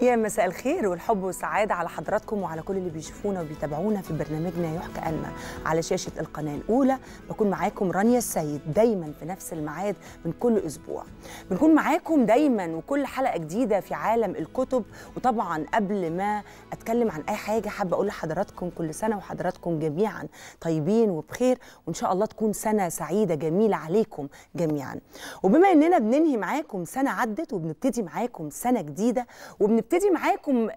يا مساء الخير والحب والسعادة على حضراتكم وعلى كل اللي بيشوفونا وبيتابعونا في برنامجنا يحكى ألنا على شاشة القناة الأولى. بكون معاكم رانيا السيد دايما في نفس الميعاد من كل أسبوع. بنكون معاكم دايما وكل حلقة جديدة في عالم الكتب. وطبعا قبل ما أتكلم عن أي حاجة حابة أقول لحضراتكم كل سنة وحضراتكم جميعا طيبين وبخير. وإن شاء الله تكون سنة سعيدة جميلة عليكم جميعا. وبما إننا بننهي معاكم سنة عدت وبنبتدي معاكم سنة جديدة وبنبتدي معاكم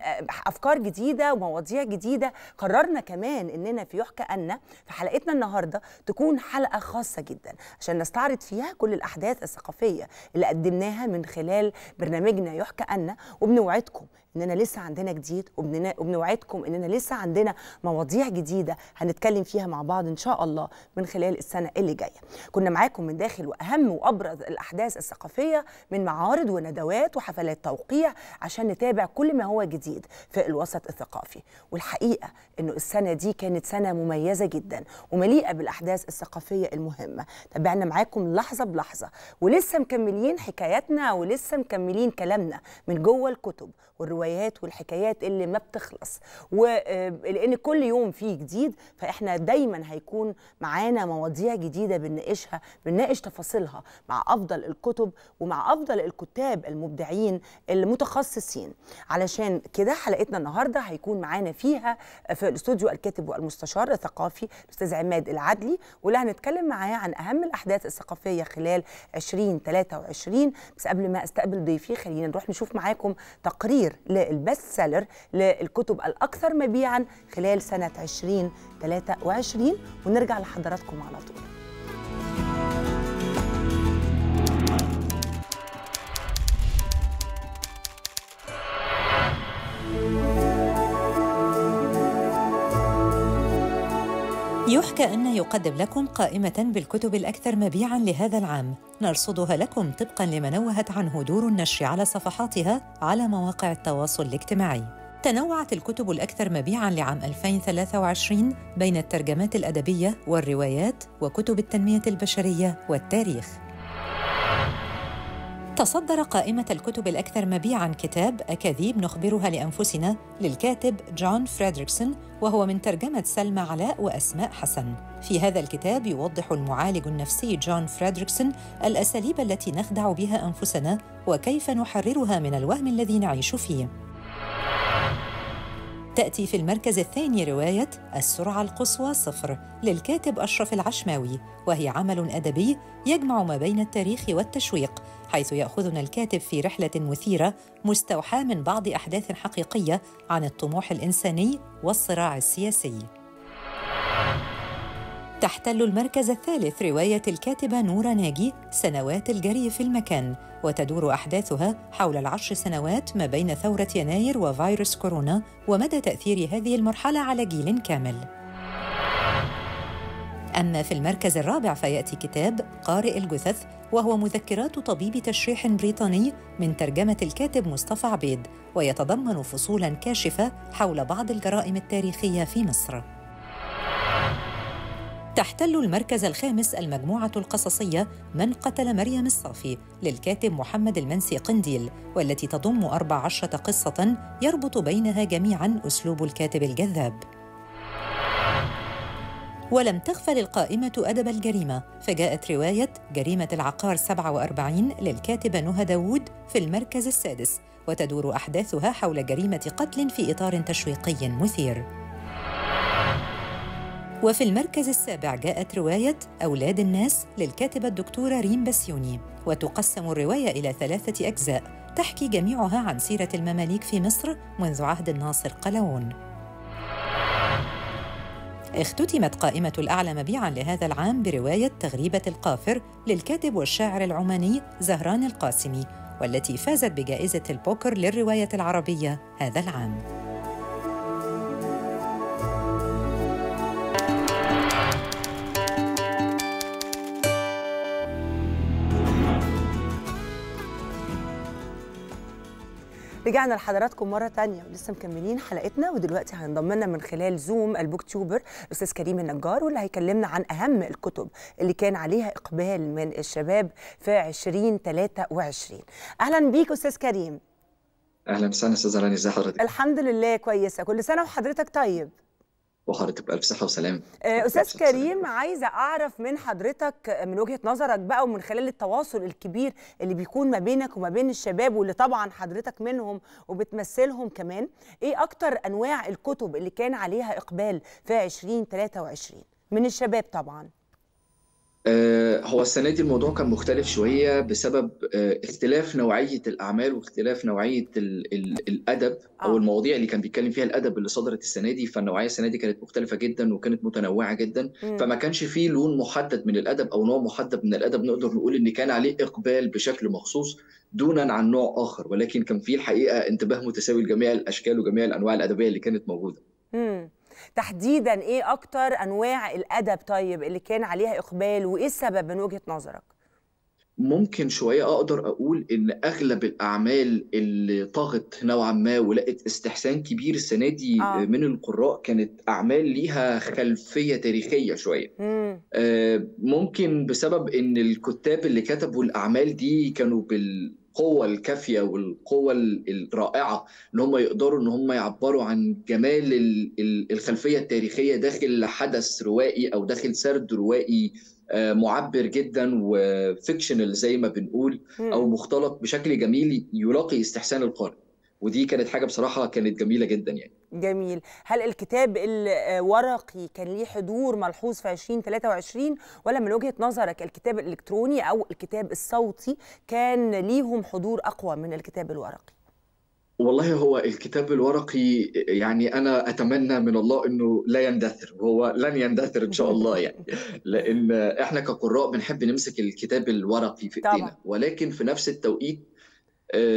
أفكار جديدة ومواضيع جديدة. قررنا كمان إننا في يحكى أن في حلقتنا النهارده تكون حلقة خاصة جدا عشان نستعرض فيها كل الأحداث الثقافية اللي قدمناها من خلال برنامجنا يحكى أن وبنوعدكم إننا لسه عندنا جديد وبنوعدكم إننا لسه عندنا مواضيع جديدة هنتكلم فيها مع بعض إن شاء الله من خلال السنة اللي جاية. كنا معاكم من داخل وأهم وأبرز الأحداث الثقافية من معارض وندوات وحفلات توقيع عشان نتابع كل ما هو جديد في الوسط الثقافي. والحقيقة إنه السنة دي كانت سنة مميزة جدا ومليئة بالأحداث الثقافية المهمة. تابعنا معاكم لحظة بلحظة. ولسه مكملين حكاياتنا ولسه مكملين كلامنا من جوه الكتب والروايات والحكايات اللي ما بتخلص. ولان كل يوم فيه جديد فإحنا دايما هيكون معانا مواضيع جديدة بنناقشها بنناقش تفاصيلها مع أفضل الكتب ومع أفضل الكتاب المبدعين المتخصصين. علشان كده حلقتنا النهارده هيكون معانا فيها في الاستوديو الكاتب والمستشار الثقافي الأستاذ عماد العدلي. واللي هنتكلم معاه عن أهم الأحداث الثقافية خلال 2023 بس قبل ما أستقبل ضيفي خلينا نروح نشوف معاكم تقرير للبست سيلر للكتب الأكثر مبيعا خلال سنة 2023 ونرجع لحضراتكم على طول. يحكى أن يقدم لكم قائمة بالكتب الأكثر مبيعاً لهذا العام. نرصدها لكم طبقاً لما نوهت عنه دور النشر على صفحاتها على مواقع التواصل الاجتماعي. تنوعت الكتب الأكثر مبيعاً لعام 2023 بين الترجمات الأدبية والروايات وكتب التنمية البشرية والتاريخ. تصدر قائمة الكتب الأكثر مبيعاً كتاب أكاذيب نخبرها لأنفسنا للكاتب جون فريدريكسون وهو من ترجمة سلمى علاء وأسماء حسن. في هذا الكتاب يوضح المعالج النفسي جون فريدريكسون الأساليب التي نخدع بها أنفسنا وكيف نحررها من الوهم الذي نعيش فيه. تأتي في المركز الثاني رواية السرعة القصوى صفر للكاتب أشرف العشماوي وهي عمل أدبي يجمع ما بين التاريخ والتشويق حيث يأخذنا الكاتب في رحلة مثيرة مستوحاة من بعض أحداث حقيقية عن الطموح الإنساني والصراع السياسي. تحتل المركز الثالث رواية الكاتبة نورة ناجي سنوات الجري في المكان وتدور أحداثها حول العشر سنوات ما بين ثورة يناير وفيروس كورونا ومدى تأثير هذه المرحلة على جيل كامل أما في المركز الرابع فيأتي كتاب قارئ الجثث وهو مذكرات طبيب تشريح بريطاني من ترجمة الكاتب مصطفى عبيد ويتضمن فصولاً كاشفة حول بعض الجرائم التاريخية في مصر. تحتل المركز الخامس المجموعة القصصية من قتل مريم الصافي للكاتب محمد المنسي قنديل والتي تضم أربع عشرة قصة يربط بينها جميعاً أسلوب الكاتب الجذاب. ولم تغفل القائمة أدب الجريمة فجاءت رواية جريمة العقار 47 للكاتبة نهى داوود في المركز السادس وتدور أحداثها حول جريمة قتل في إطار تشويقي مثير وفي المركز السابع جاءت رواية أولاد الناس للكاتبة الدكتورة ريم بسيوني وتقسم الرواية إلى ثلاثة أجزاء تحكي جميعها عن سيرة المماليك في مصر منذ عهد الناصر قلاوون اختتمت قائمة الأعلى مبيعاً لهذا العام برواية تغريبة القافر للكاتب والشاعر العماني زهران القاسمي والتي فازت بجائزة البوكر للرواية العربية هذا العام. رجعنا لحضراتكم مرة تانية. ولسه مكملين حلقتنا ودلوقتي هينضم لنا من خلال Zoom ال BookTuber الأستاذ كريم النجار واللي هيكلمنا عن أهم الكتب اللي كان عليها إقبال من الشباب في 2023 أهلا بيك أستاذ كريم. أهلا وسهلا أستاذة راني ازي حضرتك؟ الحمد لله كويسة. كل سنة وحضرتك طيب؟ وحضرتك بألف صحة وسلام آه، أستاذ كريم عايزة أعرف من حضرتك من وجهة نظرك بقى ومن خلال التواصل الكبير اللي بيكون ما بينك وما بين الشباب واللي طبعا حضرتك منهم وبتمثلهم كمان إيه أكتر أنواع الكتب اللي كان عليها إقبال في 2023 من الشباب طبعا. آه، هو السنة دي الموضوع كان مختلف شوية بسبب آه، اختلاف نوعية الأعمال واختلاف نوعية ال ال الأدب أو آه. المواضيع اللي كان بيتكلم فيها الأدب اللي صدرت السنة دي فالنوعية السنة دي كانت مختلفة جدا وكانت متنوعة جدا. فما كانش فيه لون محدد من الأدب أو نوع محدد من الأدب نقدر نقول إن كان عليه إقبال بشكل مخصوص دونا عن نوع آخر ولكن كان فيه الحقيقة انتباه متساوي لجميع الأشكال وجميع الأنواع الأدبية اللي كانت موجودة. تحديدا إيه أكتر أنواع الأدب طيب اللي كان عليها إقبال وإيه السبب من وجهة نظرك ممكن شوية أقدر أقول إن أغلب الأعمال اللي طغت نوعا ما ولقت استحسان كبير السنة دي آه. من القراء كانت أعمال ليها خلفية تاريخية شوية مم. آه، ممكن بسبب إن الكتاب اللي كتبوا الأعمال دي كانوا بالقوة الكافية والقوة ال- الرائعة إن هم يقدروا إن هم يعبروا عن جمال ال- ال- الخلفية التاريخية داخل حدث روائي أو داخل سرد روائي آه، معبر جدا وفيكشنال زي ما بنقول. أو مختلط بشكل جميل يلاقي استحسان القارئ ودي كانت حاجة بصراحة كانت جميلة جدا يعني. جميل. هل الكتاب الورقي كان ليه حضور ملحوظ في 2023 ولا من وجهة نظرك الكتاب الإلكتروني أو الكتاب الصوتي كان ليهم حضور أقوى من الكتاب الورقي؟ والله هو الكتاب الورقي يعني أنا أتمنى من الله إنه لا يندثر وهو لن يندثر إن شاء الله يعني. لأن إحنا كقراء بنحب نمسك الكتاب الورقي في. إيدينا. ولكن في نفس التوقيت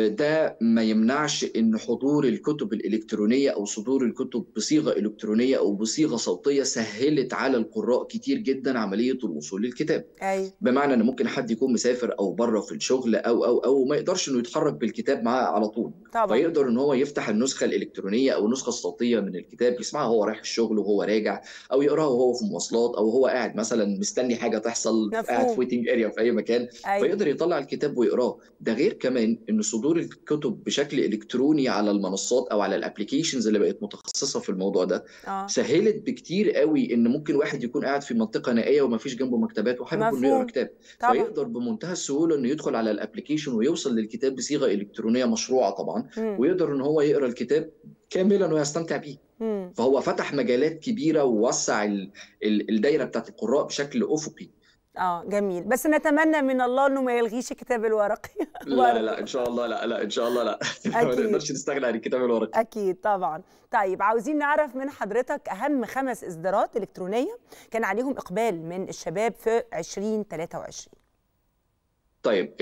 ده ما يمنعش إن حضور الكتب الإلكترونية أو صدور الكتب بصيغة إلكترونية أو بصيغة صوتية سهلت على القراء كتير جدا عملية الوصول للكتاب. أي. بمعنى إن ممكن حد يكون مسافر أو بره في الشغل أو أو أو ما يقدرش إنه يتحرك بالكتاب معاه على طول. طبعا. فيقدر إن هو يفتح النسخة الإلكترونية أو النسخة الصوتية من الكتاب يسمعها وهو رايح الشغل وهو راجع أو يقرأها وهو في مواصلات أو هو قاعد مثلا مستني حاجة تحصل مفهوم. قاعد في waiting area في أي مكان. أي. فيقدر يطلع الكتاب ويقراه. ده غير كمان ان صدور الكتب بشكل إلكتروني على المنصات أو على ال applications اللي بقت متخصصة في الموضوع ده آه. سهلت بكتير قوي إن ممكن واحد يكون قاعد في منطقة نائية وما فيش جنبه مكتبات وحابب إنه يقرأ. كتاب طبعا فيقدر بمنتهى السهولة إنه يدخل على ال application ويوصل للكتاب بصيغة إلكترونية مشروعة طبعا مم. ويقدر إن هو يقرأ الكتاب كاملا ويستمتع بيه. فهو فتح مجالات كبيرة ووسع ال- ال- الدايرة بتاعت القراء بشكل أفقي آه جميل. بس نتمنى من الله إنه ما يلغيش الكتاب الورقي. لا لا إن شاء الله لا لا إن شاء الله لا. ما. نقدرش نستغنى عن الكتاب الورقي. أكيد طبعا. طيب عاوزين نعرف من حضرتك أهم خمس إصدارات إلكترونية كان عليهم إقبال من الشباب في 2023 طيب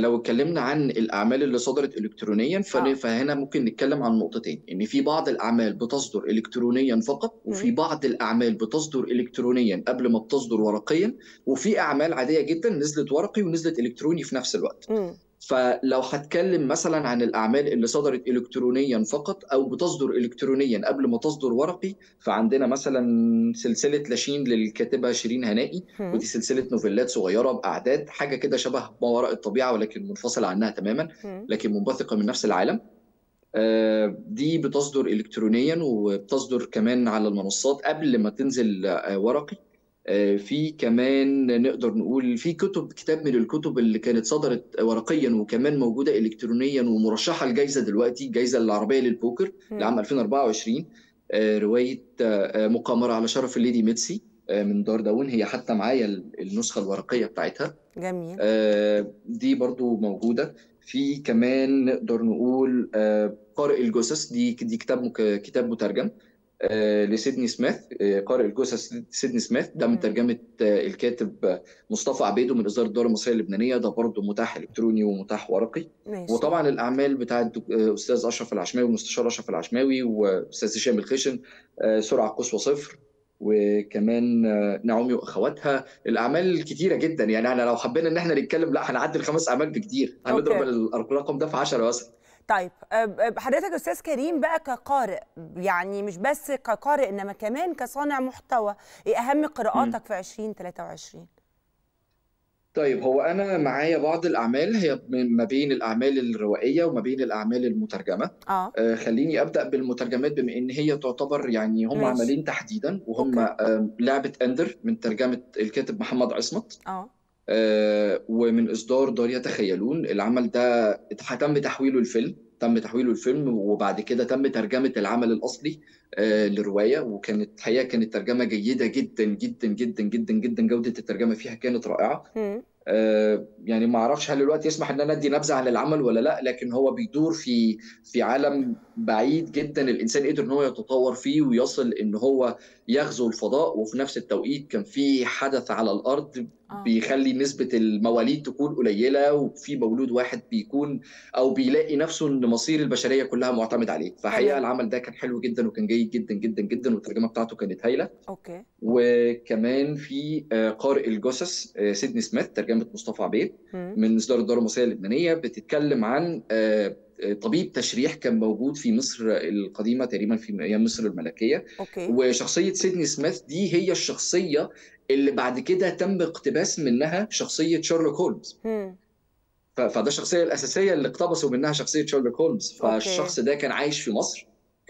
لو اتكلمنا عن الأعمال اللي صدرت الكترونيا آه. فهنا ممكن نتكلم عن نقطتين إن في بعض الأعمال بتصدر الكترونيا فقط وفي. بعض الأعمال بتصدر الكترونيا قبل ما بتصدر ورقيا وفي أعمال عادية جدا نزلت ورقي ونزلت إلكتروني في نفس الوقت. فلو هتكلم مثلا عن الأعمال اللي صدرت الكترونيا فقط أو بتصدر الكترونيا قبل ما تصدر ورقي فعندنا مثلا سلسلة لاشين للكاتبة شيرين هنائي. ودي سلسلة نوفيلات صغيرة بأعداد حاجة كده شبه ما وراء الطبيعة ولكن منفصلة عنها تماما. لكن منبثقة من نفس العالم آه، دي بتصدر الكترونيا وبتصدر كمان على المنصات قبل ما تنزل آه، ورقي في كمان نقدر نقول في كتب كتاب من الكتب اللي كانت صدرت ورقيا وكمان موجودة الكترونيا ومرشحة لجائزه دلوقتي الجائزه العربية للبوكر. لعام 2024 آه، رواية آه، آه، مقامره على شرف الليدي ميتسي آه، من دار دوّن هي حتى معايا النسخة الورقية بتاعتها. جميل. آه، دي برضو موجودة. في كمان نقدر نقول آه، قارئ الجثث دي دي كتاب كتاب مترجم. آه، لسيدني سميث آه، قارئ الجثث سيدني سميث. ده من مم. ترجمة آه، الكاتب آه، مصطفى عبيدو من إصدار الدار المصرية اللبنانية. ده برضو متاح إلكتروني ومتاح ورقي. ماشي. وطبعا دك- آه، أستاذ أشرف العشماوي والمستشار أشرف العشماوي وأستاذ هشام الخشن آه، سرعة قصوى صفر. وكمان آه، نعومي وأخواتها. الأعمال الكتيره جدا. يعني أنا لو حبينا إن إحنا نتكلم لا هنعدي الخمس أعمال بكتير. هنضرب. الرقم ده في 10 مثلا. طيب حضرتك أستاذ كريم بقى كقارئ يعني مش بس كقارئ إنما كمان كصانع محتوى إيه أهم قراءاتك في 2023 طيب هو أنا معايا بعض الأعمال هي ما بين الأعمال الروائية وما بين الأعمال المترجمة. آه. آه، خليني أبدأ بالمترجمات بما إن هي تعتبر يعني هم ماشي. عملين تحديدا وهم. آه، لعبة أندر من ترجمة الكاتب محمد عصمت. آه، ومن إصدار دار يتخيلون. العمل ده تم تحويله الفيلم تم تحويله الفيلم وبعد كده تم ترجمة العمل الأصلي آه، لرواية. وكانت الحقيقة كانت ترجمة جيدة جدا جدا جدا جدا جدا جودة الترجمة فيها كانت رائعة. مم. آه، يعني ما أعرفش هل الوقت يسمح إن أنا أدي نبذة عن العمل ولا لأ لكن هو بيدور في في عالم بعيد جدا الإنسان قدر إن هو يتطور فيه ويصل إن هو يغزو الفضاء وفي نفس التوقيت كان في حدث على الأرض آه. بيخلي نسبة المواليد تكون قليلة وفي مولود واحد بيكون أو بيلاقي نفسه إن مصير البشرية كلها معتمد عليه فحقيقة. العمل ده كان حلو جدا وكان جيد جدا جدا جدا والترجمة بتاعته كانت هايلة أوكي وكمان في آه، قارئ الجثث آه، سيدني سميث ترجمة مصطفى عبيد. من إصدار الدار المصرية اللبنانية بتتكلم عن طبيب تشريح كان موجود في مصر القديمة تقريبا في أيام مصر الملكية. okay. وشخصية سيدني سميث دي هي الشخصية اللي بعد كده تم اقتباس منها شخصية شارلوك هولمز. فده الشخصية الأساسية اللي اقتبسوا منها شخصية شارلوك هولمز. okay. فالشخص ده كان عايش في مصر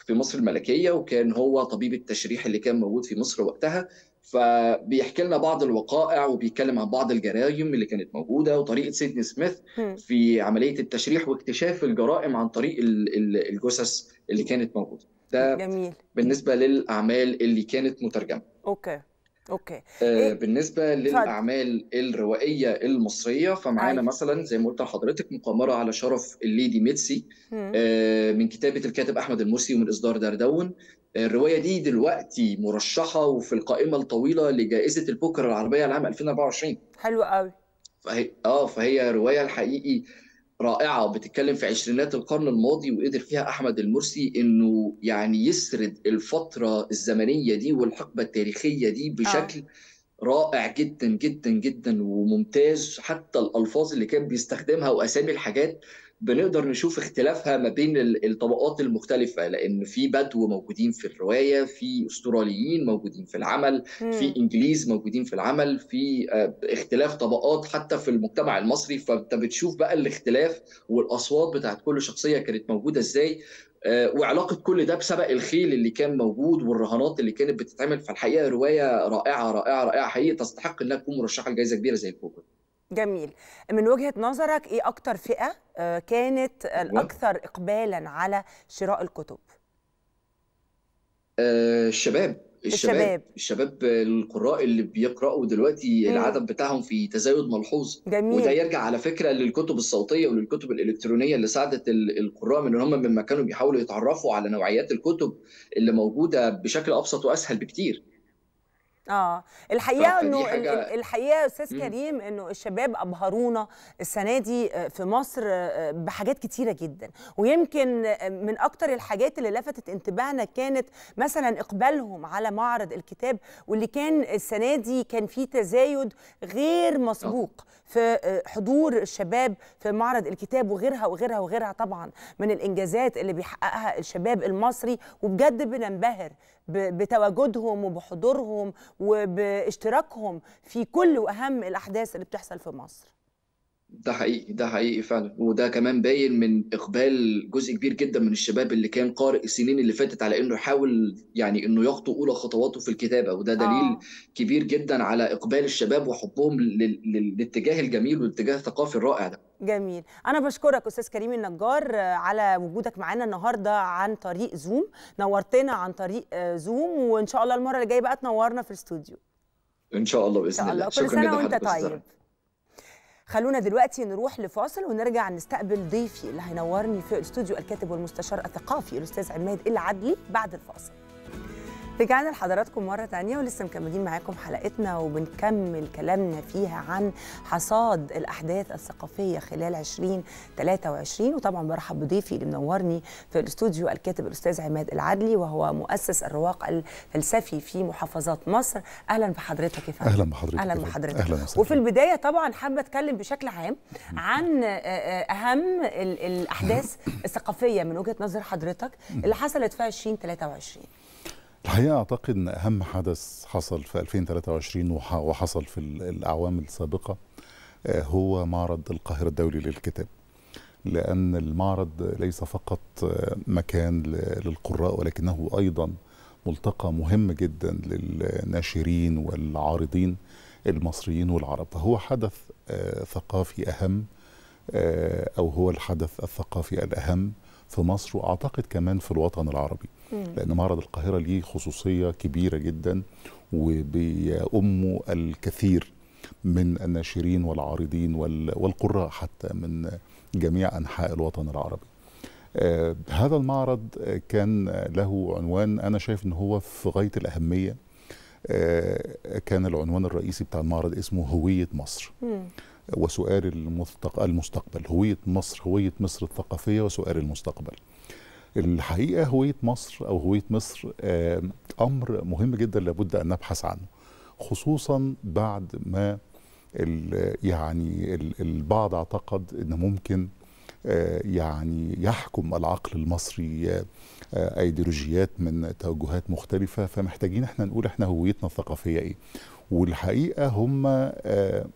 في مصر الملكية وكان هو طبيب التشريح اللي كان موجود في مصر وقتها. فبيحكي لنا بعض الوقائع وبيتكلم عن بعض الجرائم اللي كانت موجودة وطريقة سيدني سميث. في عملية التشريح واكتشاف الجرائم عن طريق ال- ال- الجثث اللي كانت موجودة ده جميل بالنسبة للأعمال اللي كانت مترجمة okay okay آه، إيه؟ بالنسبة للأعمال الروائية المصرية فمعانا أيوة. مثلا زي ما قلت لحضرتك مقامرة على شرف الليدي ميتسي. آه، من كتابة الكاتب أحمد المرسي ومن إصدار دار دوّن آه، الرواية دي دلوقتي مرشحة وفي القائمة الطويلة لجائزة البوكر العربية العام 2024 حلو قوي. فهي آه فهي رواية الحقيقي رائعة بتتكلم في عشرينات القرن الماضي وقدر فيها أحمد المرسي إنه يعني يسرد الفترة الزمنية دي والحقبة التاريخية دي بشكل رائع جدا جدا جدا وممتاز. حتى الألفاظ اللي كان بيستخدمها وأسامي الحاجات بنقدر نشوف اختلافها ما بين ال- الطبقات المختلفة لأن في بدو موجودين في الرواية في أستراليين موجودين في العمل مم. في إنجليز موجودين في العمل في آه، اختلاف طبقات حتى في المجتمع المصري. فأنت بتشوف بقى الاختلاف والأصوات بتاعت كل شخصية كانت موجودة إزاي آه، وعلاقة كل ده بسبق الخيل اللي كان موجود والرهانات اللي كانت بتتعمل. فالحقيقة رواية رائعة رائعة رائعة حقيقي تستحق إنها تكون مرشحة لجائزه كبيرة زي البوكر جميل. من وجهة نظرك إيه أكتر فئة آه، كانت الأكثر اقبالا على شراء الكتب؟ آه، الشباب. الشباب. الشباب. القراء اللي بيقرأوا دلوقتي مم. العدد بتاعهم في تزايد ملحوظ. وده جميل يرجع على فكرة للكتب الصوتية وللكتب الإلكترونية اللي ساعدت ال- القراء من ان هم مما كانوا بيحاولوا يتعرفوا على نوعيات الكتب اللي موجودة بشكل أبسط وأسهل بكتير. آه. الحقيقة إنه حاجة- الحقيقة يا أستاذ. كريم إنه الشباب أبهرونا السنة دي آه، في مصر آه، بحاجات كتيرة جدا. ويمكن آه، من أكتر الحاجات اللي لفتت انتباهنا كانت مثلا إقبالهم على معرض الكتاب واللي كان السنة دي كان فيه تزايد غير مسبوق في حضور الشباب في معرض الكتاب وغيرها وغيرها وغيرها طبعا من الإنجازات اللي بيحققها الشباب المصري. وبجد بننبهر بتواجدهم وبحضورهم وباشتراكهم في كل وأهم الأحداث اللي بتحصل في مصر. ده حقيقي ده حقيقي فعلا. وده كمان باين من إقبال جزء كبير جدا من الشباب اللي كان قارئ السنين اللي فاتت على إنه يحاول يعني إنه يخطو أولى خطواته في الكتابة. وده دليل آه. كبير جدا على إقبال الشباب وحبهم لل- لل- للاتجاه الجميل والاتجاه الثقافي الرائع ده. جميل. أنا بشكرك أستاذ كريم النجار آه، على وجودك معانا النهارده عن طريق زوم نورتنا عن طريق آه، زوم وإن شاء الله المرة اللي جاية بقى تنورنا في الاستوديو. إن شاء الله بإذن الله. الله. كل سنة وأنت طيب. خلونا دلوقتي نروح لفاصل ونرجع نستقبل ضيفي اللي هينورني في الاستوديو الكاتب والمستشار الثقافي الأستاذ عماد العدلي بعد الفاصل. رجعنا لحضراتكم مرة تانية ولسه مكملين معاكم حلقتنا وبنكمل كلامنا فيها عن حصاد الأحداث الثقافية خلال 2023 وطبعا برحب بضيفي اللي منورني في الاستوديو الكاتب الأستاذ عماد العدلي وهو مؤسس الرواق الفلسفي في محافظات مصر. أهلا بحضرتك يا فندم. أهلا بحضرتك فندم. بحضرتك. وسهلا. وفي البداية طبعا حابة أتكلم بشكل عام عن آه، آه، أهم ال- الأحداث الثقافية من وجهة نظر حضرتك اللي حصلت في 2023 الحقيقة أعتقد إن أهم حدث حصل في 2023 وح- وحصل في ال- الأعوام السابقة آه، هو معرض القاهرة الدولي للكتاب. لأن المعرض ليس فقط آه، مكان للقراء ولكنه أيضا ملتقى مهم جدا للناشرين والعارضين المصريين والعرب. فهو حدث آه، ثقافي أهم أو هو الحدث الثقافي الأهم في مصر وأعتقد كمان في الوطن العربي. لأن معرض القاهرة ليه خصوصية كبيرة جدا وبيأم الكثير من الناشرين والعارضين وال- والقراء حتى من جميع أنحاء الوطن العربي. آه، هذا المعرض كان له عنوان أنا شايف أنه هو في غاية الأهمية آه، كان العنوان الرئيسي بتاع المعرض اسمه هوية مصر. وسؤال المستق- المستقبل هوية مصر هوية مصر الثقافية وسؤال المستقبل. الحقيقة هوية مصر أو هوية مصر أمر مهم جدا لابد أن نبحث عنه خصوصا بعد ما يعني ال- البعض اعتقد أن ممكن آه، يعني يحكم العقل المصري آه، آه، أيديولوجيات من توجهات مختلفة فمحتاجين إحنا نقول إحنا هويتنا الثقافية إيه. والحقيقة هم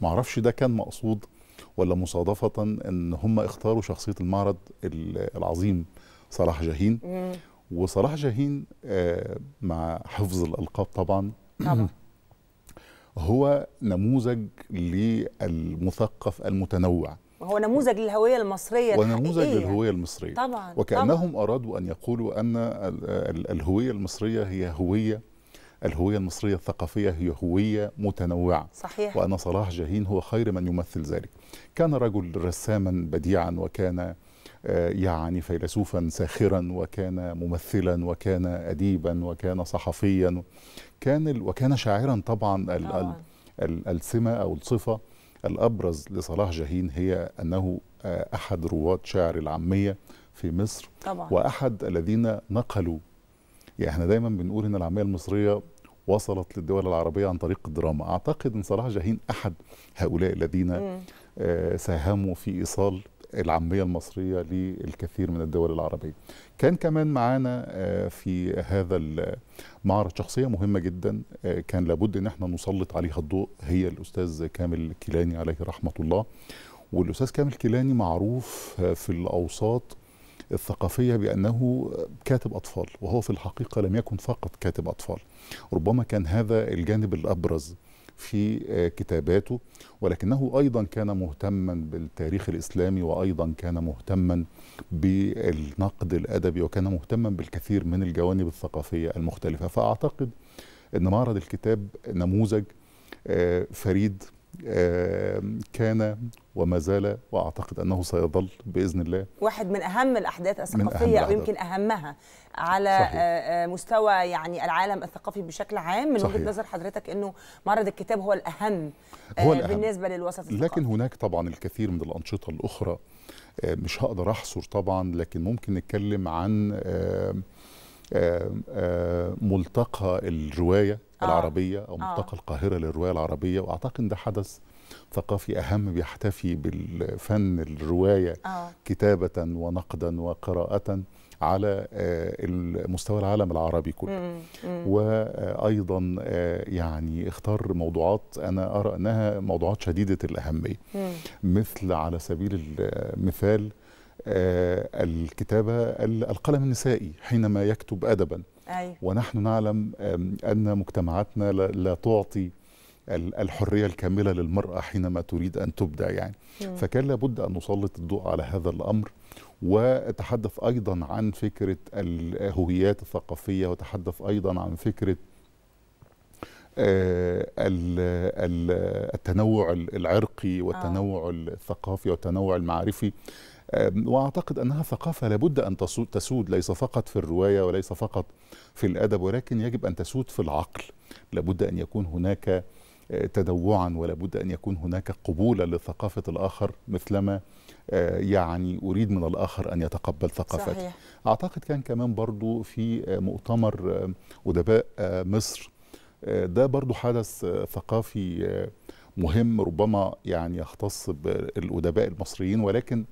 معرفش ده كان مقصود ولا مصادفة إن هم اختاروا شخصية المعرض ال- العظيم صلاح جاهين. مم. وصلاح جاهين آه، مع حفظ الألقاب طبعا. طبعا. هو نموذج للمثقف المتنوع. وهو نموذج للهوية المصرية ونموذج الحقيقية. للهوية المصرية. طبعا وكأنهم أرادوا أن يقولوا أن ال- ال- الهوية المصرية هي هوية الهوية المصرية الثقافية هي هوية متنوعة. صحيح. وأن صلاح جاهين هو خير من يمثل ذلك. كان رجل رساما بديعا وكان يعني فيلسوفا ساخرا وكان ممثلا وكان أديبا وكان صحفيا. كان وكان شاعرا طبعا ال- ال- طبعا. ال- السمة أو الصفة الأبرز لصلاح جاهين هي أنه آه، أحد رواد شعر العامية في مصر. طبعا. وأحد الذين نقلوا يعني إحنا دايما بنقول إن العامية المصرية وصلت للدول العربية عن طريق الدراما. أعتقد إن صلاح جاهين أحد هؤلاء الذين. آه، ساهموا في إيصال العامية المصرية للكثير من الدول العربية. كان كمان معانا آه، في هذا المعرض شخصية مهمة جدا آه، كان لابد إن إحنا نسلط عليها الضوء هي الأستاذ كامل كيلاني عليه رحمة الله. والأستاذ كامل كيلاني معروف آه، في الأوساط الثقافية بأنه كاتب أطفال وهو في الحقيقة لم يكن فقط كاتب أطفال ربما كان هذا الجانب الأبرز في آه، كتاباته ولكنه أيضا كان مهتما بالتاريخ الإسلامي وأيضا كان مهتما بالنقد الأدبي وكان مهتما بالكثير من الجوانب الثقافية المختلفة. فأعتقد إن معرض الكتاب نموذج آه، فريد كان وما زال وأعتقد أنه سيظل بإذن الله واحد من أهم الأحداث الثقافية أو الأحداث. يمكن أهمها على صحيح. آه، آه، مستوى يعني العالم الثقافي بشكل عام من صحيح. وجهه نظر حضرتك إنه معرض الكتاب هو الأهم هو آه، الأهم. بالنسبة للوسط الثقافي لكن هناك طبعا الكثير من الأنشطة الأخرى آه، مش هقدر أحصر طبعا لكن ممكن نتكلم عن ملتقى الرواية آه. العربية أو آه. ملتقى القاهرة للرواية العربية وأعتقد ده حدث ثقافي أهم بيحتفي بالفن الرواية آه كتابة ونقدا وقراءة على آه، المستوى العالم العربي كله. وأيضا آه، يعني اختار موضوعات أنا أرى أنها موضوعات شديدة الأهمية. مثل على سبيل المثال آه، الكتابة ال- القلم النسائي حينما يكتب ادبا أيوه. ونحن نعلم أن مجتمعاتنا لا تعطي ال- الحرية الكاملة للمرأة حينما تريد أن تبدع يعني. مم. فكان لابد أن نسلط الضوء على هذا الأمر وتحدث أيضا عن فكرة الهويات الثقافية وتحدث أيضا عن فكرة آه، ال- ال- التنوع العرقي والتنوع الثقافي والتنوع المعرفي. وأعتقد أنها ثقافة لابد أن تسود, ليس فقط في الرواية وليس فقط في الأدب ولكن يجب أن تسود في العقل. لابد أن يكون هناك آه، تنوعا ولابد أن يكون هناك قبولا لثقافة الآخر مثلما آه، يعني أريد من الآخر أن يتقبل ثقافتي. صحيح. أعتقد كان كمان برضو في آه، مؤتمر أدباء مصر. ده برضو حدث ثقافي مهم ربما يعني يختص بالأدباء المصريين ولكن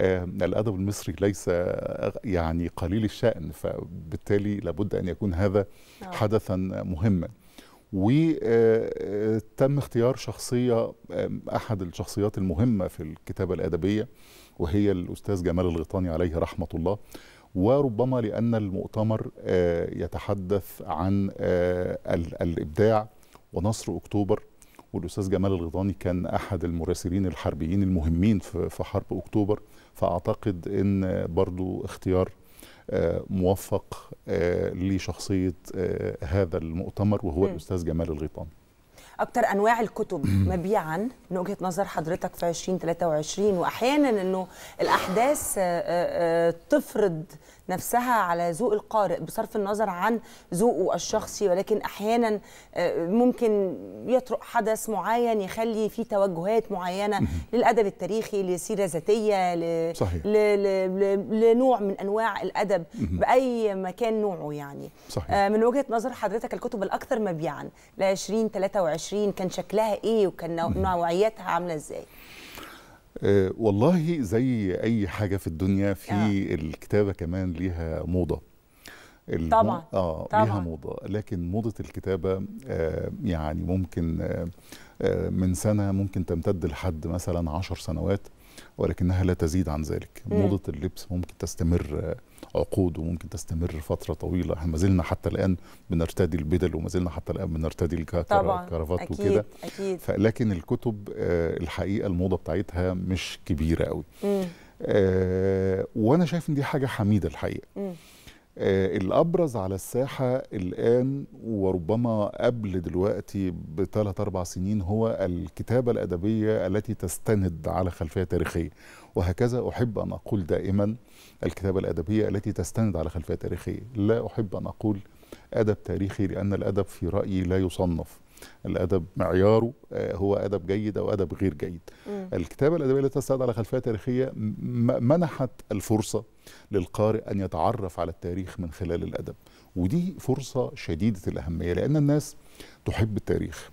آه، الأدب المصري ليس آه، يعني قليل الشأن فبالتالي لابد أن يكون هذا آه. حدثا مهما. وتم اختيار شخصية أحد الشخصيات المهمة في الكتابة الأدبية وهي الأستاذ جمال الغيطاني عليه رحمة الله. وربما لأن المؤتمر آه، يتحدث عن آه، ال- الإبداع ونصر أكتوبر. والأستاذ جمال الغيطاني كان أحد المراسلين الحربيين المهمين في في حرب أكتوبر. فأعتقد أن برضو اختيار آه، موفق آه، لشخصية آه، هذا المؤتمر وهو مم. الأستاذ جمال الغيطاني أكتر أنواع الكتب مبيعا من وجهة نظر حضرتك في 2023 واحيانا إنه الأحداث آه، آه، آه، تفرض نفسها على ذوق القارئ بصرف النظر عن ذوقه الشخصي ولكن أحيانا آه، ممكن يطرق حدث معين يخلي فيه توجهات معينة للأدب التاريخي لسيرة ذاتية ل... صحيح. ل... ل... ل... لنوع من أنواع الأدب بأي مكان نوعه يعني صحيح. آه، من وجهة نظر حضرتك الكتب الأكثر مبيعا ل 2023 كان شكلها إيه وكان نوع- نوعيتها عاملة إزاي؟ آه، والله زي أي حاجة في الدنيا في آه. الكتابة كمان ليها موضة المو- طبعاً، آه طبعاً. ليها موضة لكن موضة الكتابة آه يعني ممكن آه آه من سنة ممكن تمتد لحد مثلا عشر سنوات ولكنها لا تزيد عن ذلك. موضة اللبس ممكن تستمر آه، عقود وممكن تستمر فترة طويلة. إحنا ما زلنا حتى الآن بنرتدي البدل وما زلنا حتى الآن بنرتدي الكرافات وكده أكيد لكن الكتب آه، الحقيقة الموضة بتاعتها مش كبيرة قوي. آه، وأنا شايف إن دي حاجة حميدة الحقيقة. آه، الأبرز على الساحة الآن وربما قبل دلوقتي بثلاث أربع سنين هو الكتابة الأدبية التي تستند على خلفية تاريخية. وهكذا أحب أن أقول دائما الكتابه الأدبية التي تستند على خلفية تاريخيه لا أحب أن أقول أدب تاريخي لأن الأدب في رأيي لا يصنف. الأدب معياره آه، هو أدب جيد أو أدب غير جيد. مم. الكتابة الأدبية التي تستند على خلفية تاريخية م- منحت الفرصة للقارئ أن يتعرف على التاريخ من خلال الأدب. ودي فرصة شديدة الأهمية لأن الناس تحب التاريخ.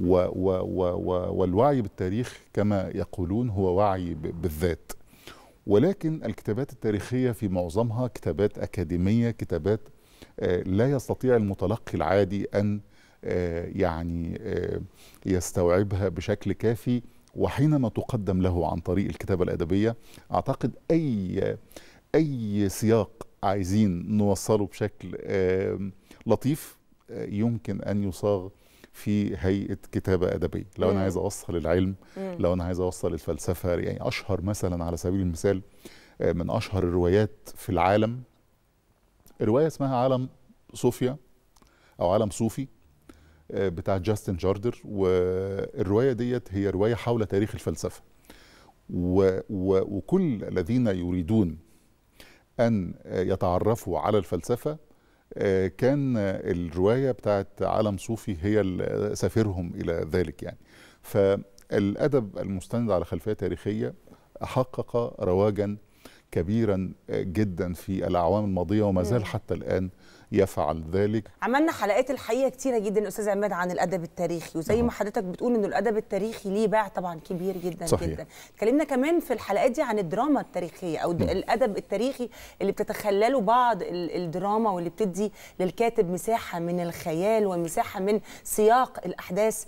و و و و والوعي بالتاريخ كما يقولون هو وعي بالذات. ولكن الكتابات التاريخية في معظمها كتابات أكاديمية كتابات آه، لا يستطيع المتلقي العادي أن آه، يعني آه، يستوعبها بشكل كافي. وحينما تقدم له عن طريق الكتابة الأدبية أعتقد أي أي سياق عايزين نوصله بشكل لطيف يمكن أن يصاغ في هيئة كتابة أدبية لو. أنا عايز أوصل العلم. لو أنا عايز أوصل الفلسفة يعني أشهر مثلا على سبيل المثال آه، من أشهر الروايات في العالم رواية اسمها عالم صوفيا أو عالم صوفي آه، بتاع جاستن جاردر والرواية ديت هي رواية حول تاريخ الفلسفة و و وكل الذين يريدون أن آه، يتعرفوا على الفلسفة آه، كان آه، الرواية بتاعت عالم صوفي هي سفيرهم إلى ذلك يعني فالأدب المستند على خلفية تاريخية حقق رواجا كبيرا آه، جدا في الأعوام الماضية وما زال. حتى الآن يفعل ذلك. عملنا حلقات الحقيقة كتيرة جدا أستاذ عماد عن الأدب التاريخي وزي. ما حضرتك بتقول انه الأدب التاريخي ليه باع طبعا كبير جدا صحيح. جدا. اتكلمنا كمان في الحلقات دي عن الدراما التاريخية أو د- الأدب التاريخي اللي بتتخلله بعض ال- الدراما واللي بتدي للكاتب مساحة من الخيال ومساحة من سياق الأحداث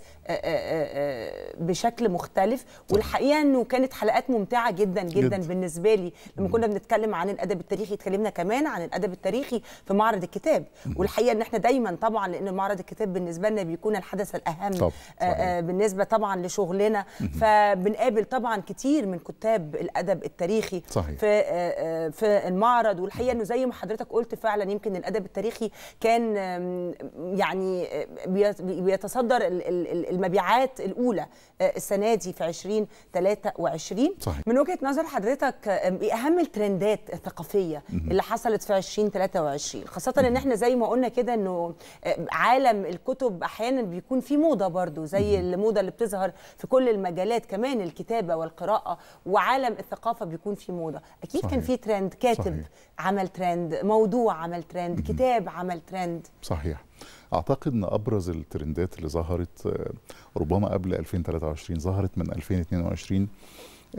بشكل مختلف. والحقيقة إنه كانت حلقات ممتعة جدا جدا جدا. بالنسبة لي لما كنا بنتكلم عن الأدب التاريخي. اتكلمنا كمان عن الأدب التاريخي في معرض الكتاب. والحقيقة إن إحنا دايما طبعا لأن معرض الكتاب بالنسبة لنا بيكون الحدث الأهم طب، آه، آه، بالنسبة طبعا لشغلنا. فبنقابل طبعا كتير من كتاب الأدب التاريخي صحيح. في آه، في المعرض. والحقيقة إنه زي ما حضرتك قلت فعلا يمكن الأدب التاريخي كان يعني بيت- بيتصدر ال- ال- المبيعات الأولى السنة دي في 2023 صحيح. من وجهة نظر حضرتك إيه أهم الترندات الثقافية اللي حصلت في 2023 خاصة إن إحنا زي ما قلنا كده انه آه، عالم الكتب أحيانا بيكون فيه موضة برضو زي الموضة اللي بتظهر في كل المجالات كمان الكتابة والقراءة وعالم الثقافة بيكون فيه موضة. أكيد كان صحيح. فيه ترند كاتب صحيح. عمل ترند موضوع عمل ترند كتاب عمل ترند. صحيح. أعتقد إن أبرز الترندات اللي ظهرت آه، ربما قبل 2023 ظهرت من 2022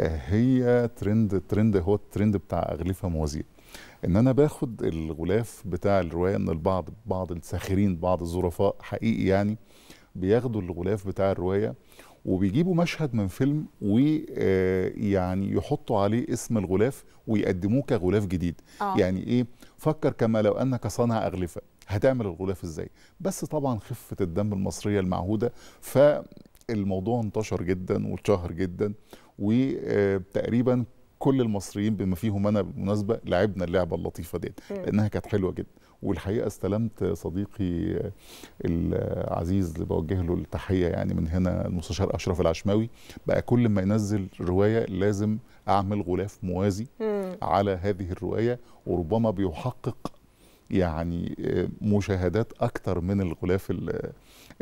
آه، هي trend ال trend هو الترند بتاع أغلفة موازية. إن أنا باخد الغلاف بتاع الروايه ان البعض بعض الساخرين بعض الظرفاء حقيقي يعني بياخدوا الغلاف بتاع الرواية وبيجيبوا مشهد من فيلم ويعني يحطوا عليه اسم الغلاف ويقدموه كغلاف جديد. آه. يعني إيه؟ فكر كما لو أنك صانع أغلفة هتعمل الغلاف إزاي؟ بس طبعا خفة الدم المصرية المعهودة فالموضوع انتشر جدا واتشهر جدا وتقريبا كل المصريين بما فيهم أنا بالمناسبة لعبنا اللعبة اللطيفة ديت لأنها كانت حلوة جدا والحقيقة استلمت صديقي العزيز اللي بوجه له التحية يعني من هنا المستشار أشرف العشماوي بقى كل ما ينزل رواية لازم أعمل غلاف موازي. على هذه الرواية وربما بيحقق يعني مشاهدات أكتر من الغلاف ال-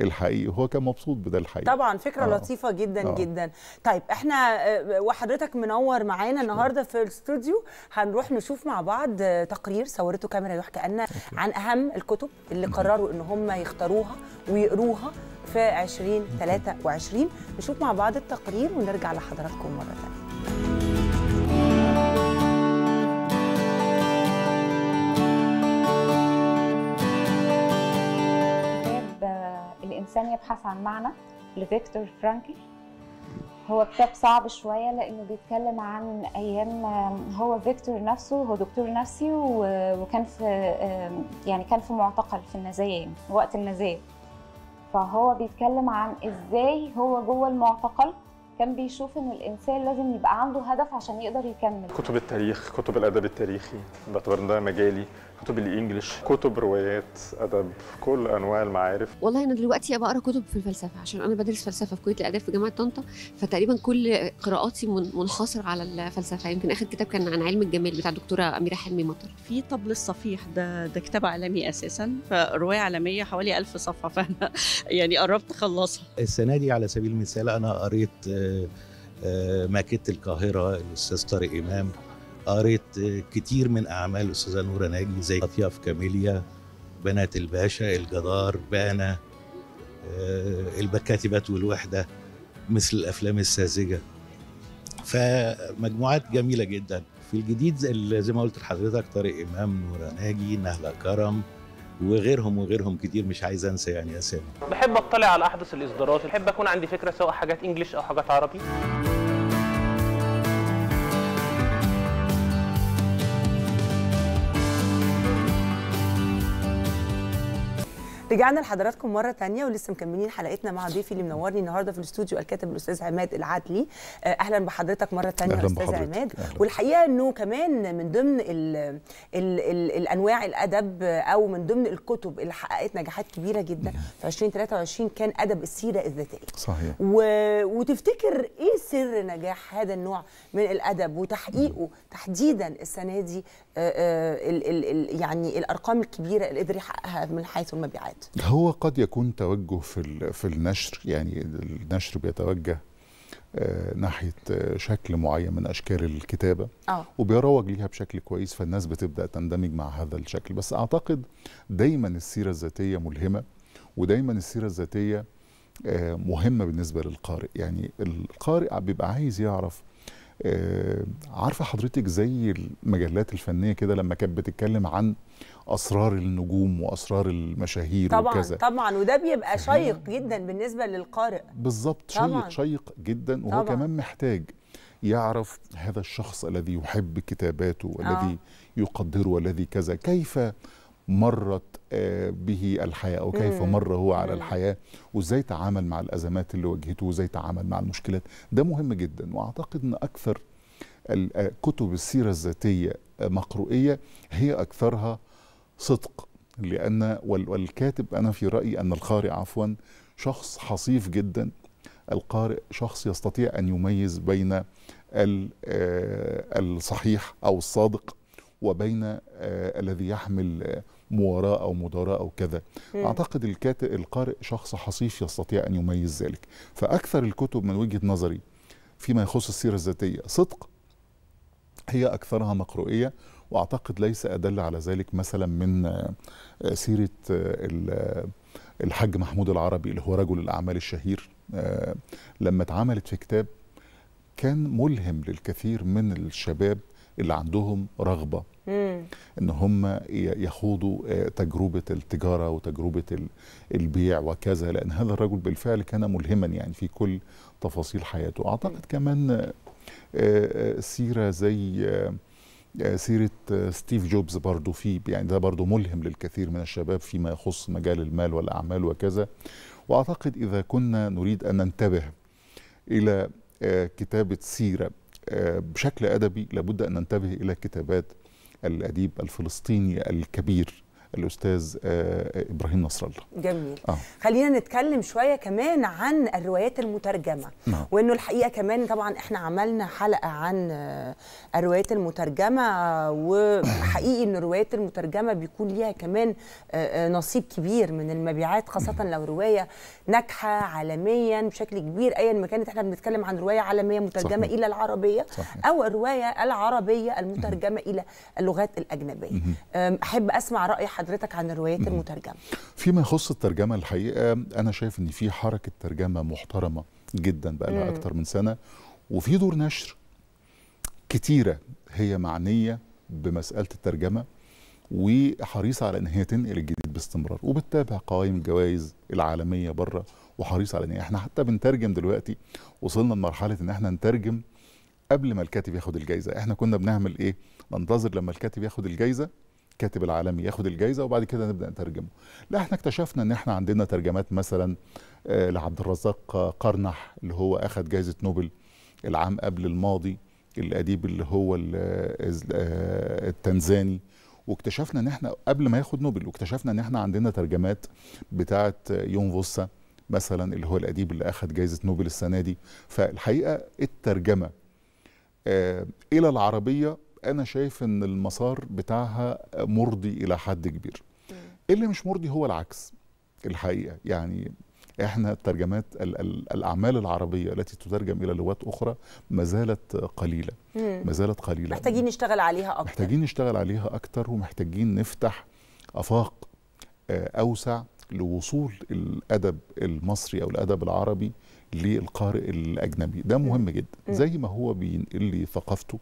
الحقيقي. هو كان مبسوط بده الحقيقة طبعا فكرة آه. لطيفة جدا آه. جدا. طيب إحنا آه، وحضرتك منور معانا النهارده في الاستوديو. هنروح نشوف مع بعض آه، تقرير صورته كاميرا يحكى لنا عن أهم الكتب اللي قرروا إن هم يختاروها ويقروها في 2023 نشوف مع بعض التقرير ونرجع لحضراتكم مرة ثانية الإنسان يبحث عن معنى لفيكتور فرانكل هو كتاب صعب شوية لأنه بيتكلم عن أيام هو فيكتور نفسه هو دكتور نفسي وكان في يعني كان في معتقل في النازية يعني وقت النازية. فهو بيتكلم عن إزاي هو جوه المعتقل كان بيشوف إن الإنسان لازم يبقى عنده هدف عشان يقدر يكمل. كتب التاريخ كتب الأدب التاريخي باعتبار إن ده مجالي. كتب الإنجليش كتب روايات أدب كل أنواع المعارف. والله أنا دلوقتي بقرا كتب في الفلسفة عشان أنا بدرس فلسفة في كلية الآداب في جامعة طنطا فتقريبا كل قراءاتي من- منحصر على الفلسفة. يمكن آخر كتاب كان عن علم الجمال بتاع الدكتوره أميرة حلمي مطر. في طبل الصفيح ده ده كتاب عالمي أساسا فرواية عالمية حوالي ألف صفحة فأنا يعني قربت أخلصها. السنة دي على سبيل المثال أنا قريت آه، آه، ماكيت القاهرة الأستاذ طارق إمام. قريت كتير من أعمال الأستاذة نورة ناجي زي أطياف كاميليا بنات الباشا الجدار بانا آه، الكاتبات والوحدة مثل الأفلام الساذجة. فمجموعات جميلة جدا. في الجديد زي زي ما قلت لحضرتك طارق إمام نورة ناجي نهلة كرم وغيرهم وغيرهم كتير مش عايز أنسى يعني أسامي. بحب أطلع على أحدث الإصدارات. بحب أكون عندي فكرة سواء حاجات إنجليش أو حاجات عربي. رجعنا لحضراتكم مرة تانية ولسه مكملين حلقتنا مع ضيفي اللي منورني النهارده في الاستوديو الكاتب الأستاذ عماد العدلي. آه، أهلا بحضرتك مرة تانية أهلاً أستاذ بحضرتك. عماد. أهلاً. والحقيقة إنه كمان من ضمن ال ال ال الأنواع الأدب أو من ضمن الكتب اللي حققت نجاحات كبيرة جدا في 2023 كان أدب السيرة الذاتية. صحيح. و... وتفتكر إيه سر نجاح هذا النوع من الأدب وتحقيقه تحديدا السنة دي؟ آه، آه، ال... ال... ال... يعني الأرقام الكبيرة اللي قدر يحققها من حيث المبيعات. هو قد يكون توجه في في النشر يعني النشر بيتوجه آه، ناحية آه، شكل معين من أشكال الكتابة آه. وبيروج ليها بشكل كويس فالناس بتبدأ تندمج مع هذا الشكل. بس أعتقد دايما السيرة الذاتية ملهمة ودايما السيرة الذاتية آه، مهمة بالنسبة للقارئ. يعني القارئ بيبقى عايز يعرف عارفة حضرتك زي المجلات الفنية كده لما كانت بتتكلم عن أسرار النجوم وأسرار المشاهير طبعا وكذا طبعا وده بيبقى شيق جدا بالنسبة للقارئ بالظبط. شيق شيق جدا وهو طبعاً. كمان محتاج يعرف هذا الشخص الذي يحب كتاباته والذي يقدره والذي كذا كيف مرت آه، به الحياة أو كيف. مر هو على. الحياة وإزاي تعامل مع الأزمات اللي واجهته وإزاي تعامل مع المشكلات ده مهم جدا وأعتقد أن أكثر آه، كتب السيرة الذاتية آه، مقروئية هي أكثرها صدق لأن وال- والكاتب أنا في رأيي أن القارئ عفوا شخص حصيف جدا. القارئ شخص يستطيع أن يميز بين آه، الصحيح أو الصادق وبين آه، الذي يحمل مواراة أو مداراة أو كذا. مم. أعتقد الكاتب القارئ شخص حصيف يستطيع أن يميز ذلك. فأكثر الكتب من وجهة نظري فيما يخص السيرة الذاتية صدق هي أكثرها مقروئية وأعتقد ليس أدل على ذلك مثلا من آه، سيرة آه، آه، الحاج محمود العربي اللي هو رجل الأعمال الشهير لما اتعملت في كتاب كان ملهم للكثير من الشباب اللي عندهم رغبة مم. إن هم يخوضوا تجربة التجارة وتجربة ال- البيع وكذا لأن هذا الرجل بالفعل كان ملهما يعني في كل تفاصيل حياته أعتقد كمان سيرة زي آه، سيرة آه، ستيف جوبز برضو في يعني ده برضو ملهم للكثير من الشباب فيما يخص مجال المال والأعمال وكذا. وأعتقد إذا كنا نريد أن ننتبه إلى آه، كتابة سيرة آه، بشكل أدبي لابد أن ننتبه إلى كتابات الأديب الفلسطيني الكبير الأستاذ آه، إبراهيم نصر الله جميل آه خلينا نتكلم شوية كمان عن الروايات المترجمة نعم. وإنه الحقيقة كمان طبعا إحنا عملنا حلقة عن آه، الروايات المترجمة آه، وحقيقي إن الروايات المترجمة بيكون ليها كمان آه، آه، نصيب كبير من المبيعات خاصة لو رواية ناجحة عالميا بشكل كبير ايا ما كانت إحنا بنتكلم عن رواية عالمية مترجمة صحيح. إلى العربية صحيح. أو الرواية العربية المترجمة إلى اللغات الأجنبية أحب أسمع رأي حضرتك عن الروايات المترجمة. فيما يخص الترجمة الحقيقة أنا شايف إن في حركة ترجمة محترمة جدا بقى لها. أكتر من سنة وفي دور نشر كتيرة هي معنية بمسألة الترجمة وحريصة على إن هي تنقل الجديد باستمرار وبتتابع قوائم الجوائز العالمية بره وحريصة على إن إحنا حتى بنترجم دلوقتي وصلنا لمرحلة إن إحنا نترجم قبل ما الكاتب ياخد الجائزه إحنا كنا بنعمل إيه؟ ننتظر لما الكاتب ياخد الجائزه الكاتب العالمي ياخد الجائزه وبعد كده نبدأ نترجمه. لا إحنا اكتشفنا ان إحنا عندنا ترجمات مثلا آه، لعبد الرزاق قرنح اللي هو اخذ جائزه نوبل العام قبل الماضي الأديب اللي هو ال- آه، التنزاني. واكتشفنا ان إحنا قبل ما ياخد نوبل واكتشفنا ان إحنا عندنا ترجمات بتاعه يون فوسا مثلا اللي هو الأديب اللي اخذ جائزه نوبل السنة دي. فالحقيقة الترجمة آه، إلى العربية أنا شايف إن المسار بتاعها مرضي إلى حد كبير. اللي مش مرضي هو العكس الحقيقة. يعني إحنا ال- الأعمال العربية التي تترجم إلى لغات أخرى ما زالت قليلة. ما زالت قليلة. محتاجين نشتغل عليها أكتر. محتاجين نشتغل عليها أكتر ومحتاجين نفتح أفاق آه، أوسع لوصول الأدب المصري أو الأدب العربي للقارئ الأجنبي. ده مهم جدا. زي ما هو بينقل لي ثقافته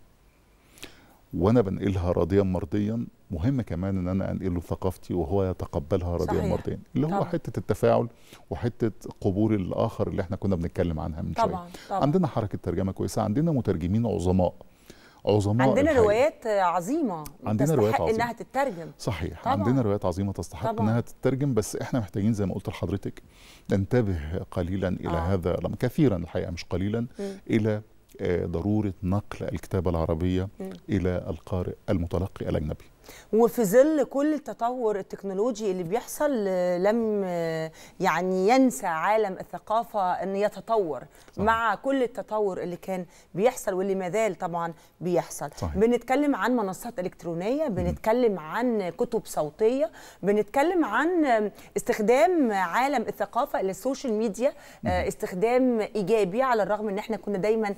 وأنا بنقلها راضيا مرضيا مهم كمان إن أنا أنقل له ثقافتي وهو يتقبلها راضيا. مرضيا اللي هو طبعا. حتة التفاعل وحتة قبول الآخر اللي إحنا كنا بنتكلم عنها من شوية طبعا عندنا حركة ترجمة كويسة عندنا مترجمين عظماء عظماء عندنا الحقيقة. روايات عظيمة عندنا روايات عظيمة. إنها تترجم صحيح طبعاً. عندنا روايات عظيمة تستحق طبعاً. إنها تترجم بس إحنا محتاجين زي ما قلت لحضرتك ننتبه قليلا إلى آه. هذا كثيرا الحقيقة مش قليلا مم. إلى ضرورة نقل الكتابه العربية. إلى القارئ المتلقي الأجنبي وفي ظل كل التطور التكنولوجي اللي بيحصل آه، لم آه، يعني ينسى عالم الثقافة أن يتطور صح. مع كل التطور اللي كان بيحصل واللي ما زال طبعا بيحصل صحيح. بنتكلم عن منصات إلكترونية بنتكلم عن كتب صوتية بنتكلم عن آه، استخدام عالم الثقافة لل social media استخدام إيجابي على الرغم أن إحنا كنا دايما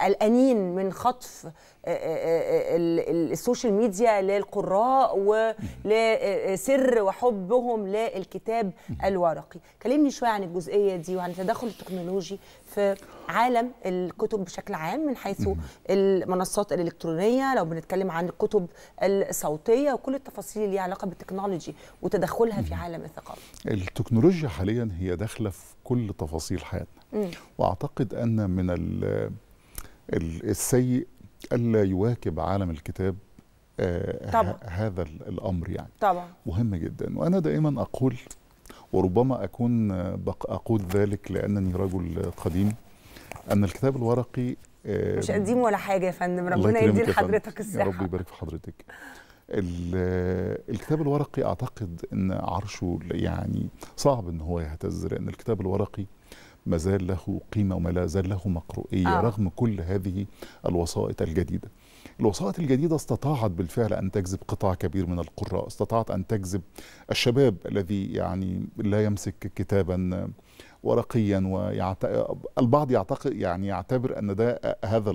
قلقانين من خطف ال- ال- ال social media للقراء ولسر وحبهم للكتاب الورقي. كلمني شوية عن الجزئية دي وعن التدخل التكنولوجي في عالم الكتب بشكل عام من حيث المنصات الإلكترونية لو بنتكلم عن الكتب الصوتية وكل التفاصيل اللي ليها علاقة بالتكنولوجي وتدخلها في عالم الثقافة. التكنولوجيا حاليا هي داخلة في كل تفاصيل حياتنا. وأعتقد أن من ال- ال- السيء ألا يواكب عالم الكتاب آه، طبعاً. هذا ال- الأمر يعني. طبعا. مهم جدا. وأنا دائما أقول وربما أكون أقول ذلك لأنني رجل قديم أن الكتاب الورقي آه، مش قديم ولا حاجة يا فندم. ربنا يدي يا. لحضرتك يا الصحة. رب يبارك في حضرتك. ال- الكتاب الورقي أعتقد إن عرشه يعني صعب إن هو يهتز لأن الكتاب الورقي ما زال له قيمة وما زال له مقروئية آه. رغم كل هذه الوسائط الجديدة. الوسائط الجديدة استطاعت بالفعل أن تجذب قطاع كبير من القراء، استطاعت أن تجذب الشباب الذي يعني لا يمسك كتابا ورقيا ويعت... البعض يعتقد يعني يعتبر أن ده هذا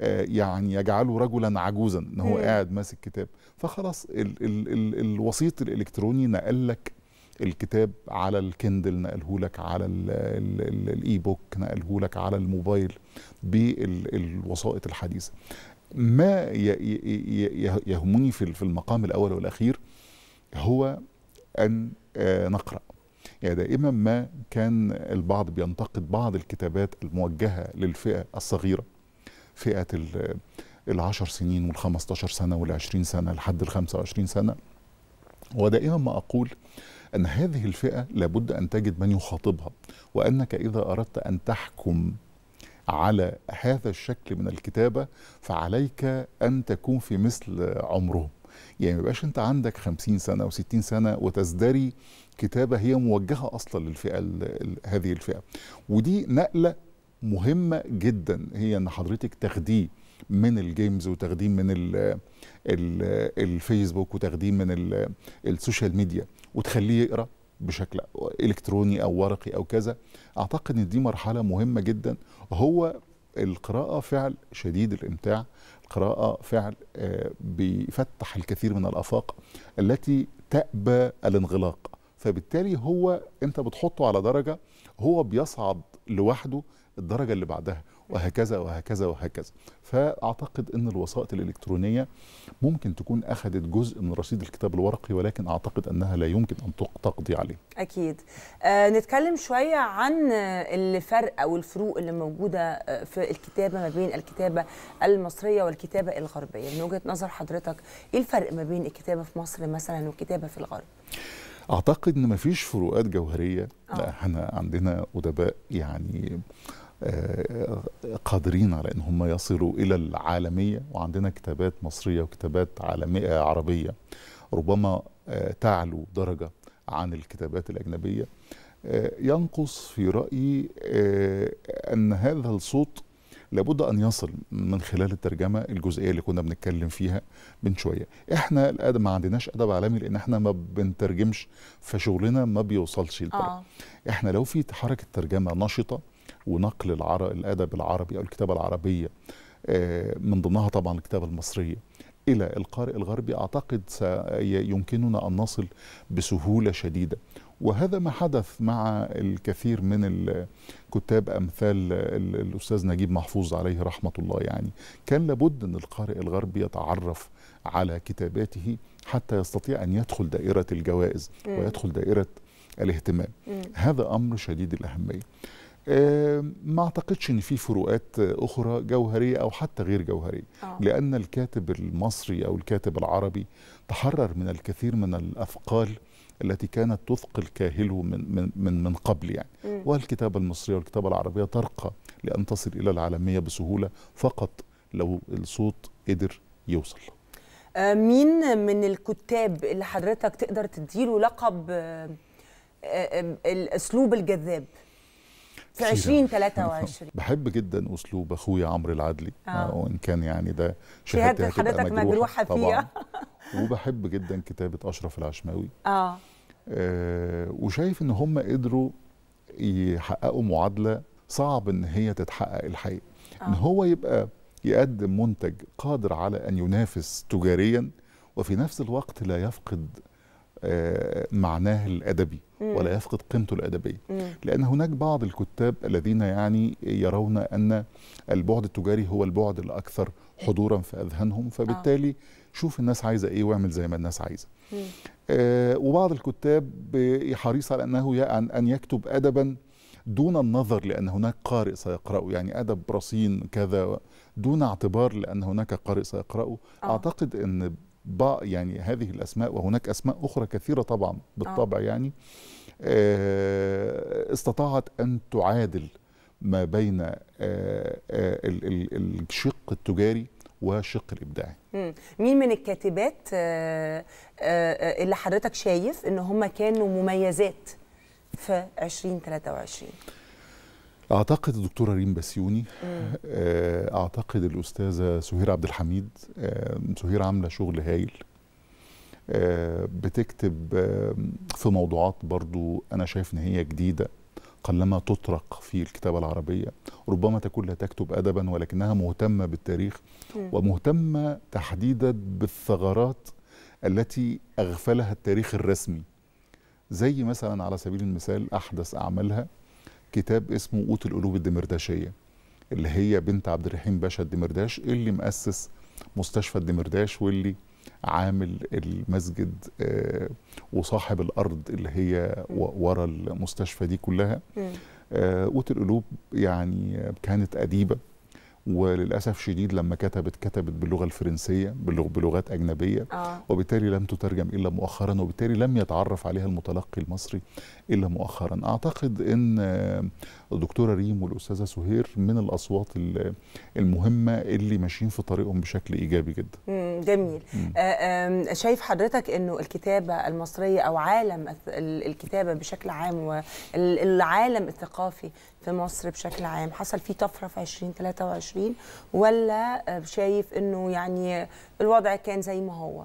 آه، يعني يجعله رجلا عجوزا إن هو. قاعد ماسك كتاب فخلاص ال ال ال الوسيط الإلكتروني نقل لك الكتاب على ال Kindle نقله لك على ال- ال- ال- ال e-book نقله لك على الموبايل بالوسائط الحديثة. ما يهمني في المقام الأول والأخير هو أن آه، نقرأ. يعني دائما ما كان البعض بينتقد بعض الكتابات الموجهة للفئة الصغيرة فئة ال- العشر سنين والخمستاشر سنة والعشرين سنة لحد الخمسة وعشرين سنة. ودائما ما أقول أن هذه الفئة لابد أن تجد من يخاطبها وأنك إذا أردت أن تحكم على هذا الشكل من الكتابة فعليك أن تكون في مثل عمرهم. يعني ما يبقاش أنت عندك خمسين سنة و60 سنة وتزدري كتابة هي موجهة أصلا للفئة هذه الفئة. ودي نقلة مهمة جدا هي إن حضرتك تاخديه. من ال games وتاخديه من ال ال الفيسبوك وتاخديه من ال- social media وتخليه يقرأ بشكل إلكتروني أو ورقي أو كذا أعتقد إن دي مرحلة مهمة جدا. هو القراءة فعل شديد الإمتاع القراءة فعل آه، بيفتح الكثير من الآفاق التي تأبى الانغلاق. فبالتالي هو أنت بتحطه على درجة هو بيصعد لوحده الدرجة اللي بعدها. وهكذا وهكذا وهكذا. فأعتقد إن الوسائط الإلكترونية ممكن تكون أخذت جزء من رصيد الكتاب الورقي ولكن أعتقد أنها لا يمكن أن تق- تقضي عليه. أكيد. آه نتكلم شوية عن الفرق أو الفروق اللي موجودة آه، في الكتابة ما بين الكتابة المصرية والكتابة الغربية. من وجهة نظر حضرتك إيه الفرق ما بين الكتابة في مصر مثلا والكتابة في الغرب؟ أعتقد إن مفيش فروقات جوهرية. لا إحنا عندنا أدباء يعني قادرين على إن هم يصلوا إلى العالمية وعندنا كتابات مصرية وكتابات عالمية عربية. ربما آه، تعلو درجة عن الكتابات الأجنبية. آه، ينقص في رأيي آه، أن هذا الصوت لابد أن يصل من خلال الترجمة الجزئية اللي كنا بنتكلم فيها من شوية. إحنا الأدب ما عندناش أدب عالمي لأن إحنا ما بنترجمش فشغلنا ما بيوصلش للدرجه آه. إحنا لو في حركة ترجمة نشطة ونقل العر... الأدب العربي أو الكتابة العربية آه، من ضمنها طبعا الكتابة المصرية. إلى القارئ الغربي أعتقد يمكننا أن نصل بسهولة شديدة. وهذا ما حدث مع الكثير من الكتاب أمثال ال- الأستاذ نجيب محفوظ عليه رحمة الله يعني. كان لابد أن القارئ الغربي يتعرف على كتاباته حتى يستطيع أن يدخل دائرة الجوائز. ويدخل دائرة الاهتمام. هذا أمر شديد الأهمية. ما أعتقدش إن في فروقات آه، أخرى جوهرية أو حتى غير جوهرية آه. لأن الكاتب المصري أو الكاتب العربي تحرر من الكثير من الأثقال التي كانت تثقل كاهله من من من, من قبل يعني. والكتابة المصرية والكتابة العربية ترقى لأن تصل إلى العالمية بسهولة فقط لو الصوت قدر يوصل آه، مين من الكتاب اللي حضرتك تقدر تديله لقب آه، آه، الأسلوب الجذاب في كتير 2023 بحب جدا أسلوب اخويا عمرو العدلي آه. آه. وإن كان يعني ده شهادة شهادتي حضرتك مجروحة فيها. وبحب جدا كتابة أشرف العشماوي آه آه وشايف إن هم قدروا يحققوا معادلة صعب إن هي تتحقق الحقيقة إن آه. هو يبقى يقدم منتج قادر على أن ينافس تجاريا وفي نفس الوقت لا يفقد معناه الأدبي. ولا يفقد قيمته الأدبية. لأن هناك بعض الكتاب الذين يعني يرون أن البعد التجاري هو البعد الأكثر حضورا في أذهانهم فبالتالي شوف الناس عايزة إيه واعمل زي ما الناس عايزة. آه وبعض الكتاب حريص على أنه أن يكتب ادبا دون النظر لأن هناك قارئ سيقرأه يعني أدب رصين كذا دون اعتبار لأن هناك قارئ سيقرأه آه. أعتقد إن يعني هذه الأسماء وهناك أسماء أخرى كثيرة طبعا بالطبع يعني آه، استطاعت أن تعادل ما بين آه، آه، ال- ال- الشق التجاري والشق الابداعي. مين من الكاتبات آه، آه، اللي حضرتك شايف إن هم كانوا مميزات في 2023 أعتقد الدكتورة ريم بسيوني آه، أعتقد الأستاذة سهير عبد الحميد آه، سهير عاملة شغل هايل آه، بتكتب في موضوعات برضو أنا شايف إن هي جديدة قلما تطرق في الكتابة العربية ربما تكون لا تكتب ادبا ولكنها مهتمة بالتاريخ. ومهتمة تحديدا بالثغرات التي أغفلها التاريخ الرسمي زي مثلا على سبيل المثال أحدث أعمالها كتاب اسمه قوت القلوب الدمرداشية اللي هي بنت عبد الرحيم باشا الدمرداش اللي مؤسس مستشفى الدمرداش واللي عامل المسجد آه، وصاحب الأرض اللي هي ورا المستشفى دي كلها. آه، قوت القلوب يعني كانت أديبة وللأسف شديد لما كتبت كتبت باللغة الفرنسية باللغ بلغات أجنبية آه. وبالتالي لم تترجم إلا مؤخرا وبالتالي لم يتعرف عليها المتلقي المصري إلا مؤخرا. أعتقد أن آه، الدكتورة ريم والأستاذة سهير من الأصوات ال- المهمة اللي ماشيين في طريقهم بشكل إيجابي جدا. مم، جميل. مم. آه، شايف حضرتك إنه الكتابة المصرية أو عالم الكتابة بشكل عام والعالم الثقافي في مصر بشكل عام؟ حصل فيه طفرة في 2023 ولا آه، شايف إنه يعني الوضع كان زي ما هو؟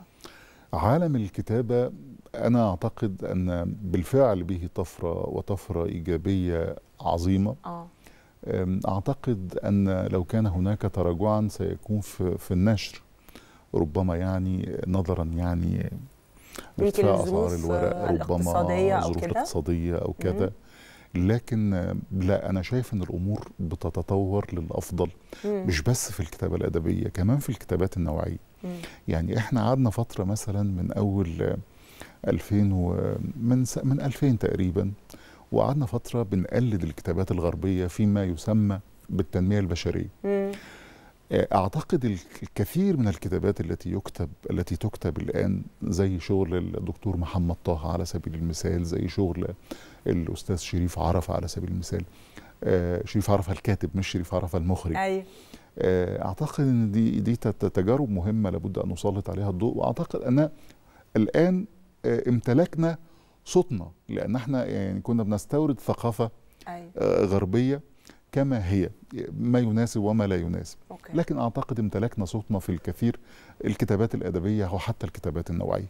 عالم الكتابة أنا أعتقد أن بالفعل به طفرة وطفرة إيجابية عظيمة. آه. أم، أعتقد أن لو كان هناك تراجعا سيكون في, في النشر ربما يعني نظرا يعني الظروف، أسعار الورق آه، ربما الاقتصادية أو ظروف كده؟ لكن لا أنا شايف أن الأمور بتتطور للأفضل مم. مش بس في الكتابة الأدبية كمان في الكتابات النوعية مم. يعني إحنا قعدنا فترة مثلا من آه، 2000 و من س- من 2000 تقريبا وقعدنا فترة بنقلد الكتابات الغربية فيما يسمى بالتنمية البشرية مم. آه، أعتقد الك- الكثير من الكتابات التي يكتب التي تكتب الآن زي شغل الدكتور محمد طه على سبيل المثال زي شغل الأستاذ شريف عرفة على سبيل المثال آه، شريف عرفة الكاتب مش شريف عرفة المخرج. أيوه. آه، أعتقد إن دي دي تجارب مهمة لابد أن نسلط عليها الضوء وأعتقد أن الآن امتلكنا صوتنا لأن إحنا يعني كنا بنستورد ثقافة آه، غربية كما هي ما يناسب وما لا يناسب. okay. لكن أعتقد امتلكنا صوتنا في الكثير الكتابات الأدبية وحتى الكتابات النوعية.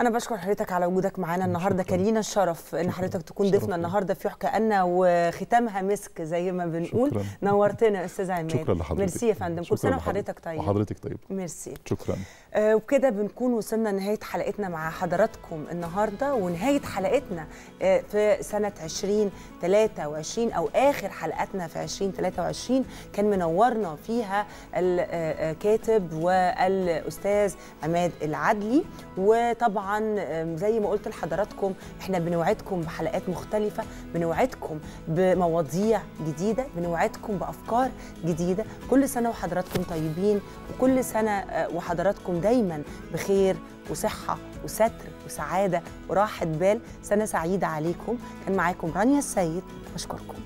أنا بشكر حضرتك على وجودك معانا النهارده. كان لينا الشرف إن شكراً. حضرتك تكون ضيفنا. النهارده في يحكى أنا وختامها مسك زي ما بنقول. شكرا. نورتنا يا أستاذ عماد. شكرا لحضرتك. ميرسي يا فندم. شكرا لحضرتك. وحضرتك طيب. وحضرتك طيب. ميرسي. شكرا. وبكده بنكون وصلنا لنهاية حلقتنا مع حضراتكم النهارده ونهاية حلقتنا آه في سنة 2023 أو آخر حلقاتنا في 2023 كان منورنا فيها الكاتب والأستاذ عماد العدلي. وطبعا آه، زي ما قلت لحضراتكم إحنا بنوعدكم بحلقات مختلفة بنوعدكم بمواضيع جديدة بنوعدكم بأفكار جديدة. كل سنة وحضراتكم طيبين وكل سنة آه، وحضراتكم دايما بخير وصحة وستر وسعادة وراحة بال. سنة سعيدة عليكم. كان معاكم رانيا السيد. بشكركم